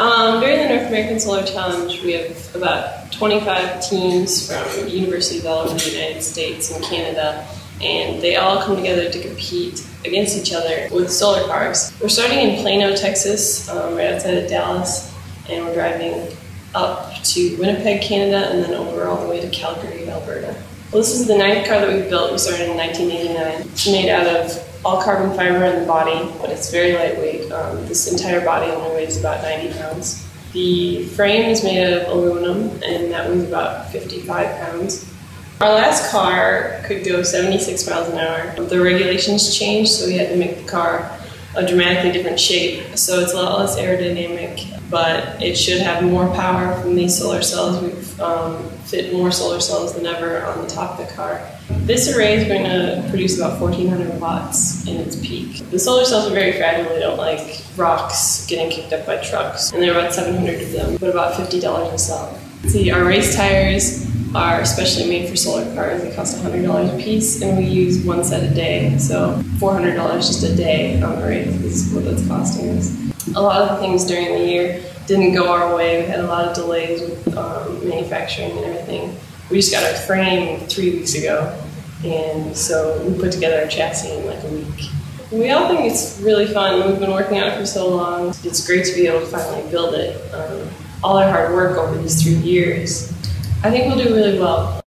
Um, during the North American Solar Challenge, we have about 25 teams from universities all over the United States and Canada, and they all come together to compete against each other with solar cars. We're starting in Plano, Texas, um, right outside of Dallas, and we're driving up to Winnipeg, Canada, and then over all the way to Calgary, Alberta. Well, this is the ninth car that we've built. We started in 1989. It's made out of all carbon fiber in the body, but it's very lightweight. Um, this entire body only weighs about 90 pounds. The frame is made of aluminum, and that weighs about 55 pounds. Our last car could go 76 miles an hour. The regulations changed, so we had to make the car a dramatically different shape. So it's a lot less aerodynamic, but it should have more power from these solar cells. We've um, fit more solar cells than ever on the top of the car. This array is going to produce about 1400 watts in its peak. The solar cells are very fragile. They don't like rocks getting kicked up by trucks. And there are about 700 of them, but about $50 a cell. See, our race tires are especially made for solar cars. They cost $100 a piece, and we use one set a day. So $400 just a day on the race is what that's costing us. A lot of the things during the year didn't go our way. We had a lot of delays with um, manufacturing and everything. We just got our frame three weeks ago, and so we put together a chassis in like a week. We all think it's really fun. We've been working on it for so long. It's great to be able to finally build it. Um, all our hard work over these three years I think we'll do really well.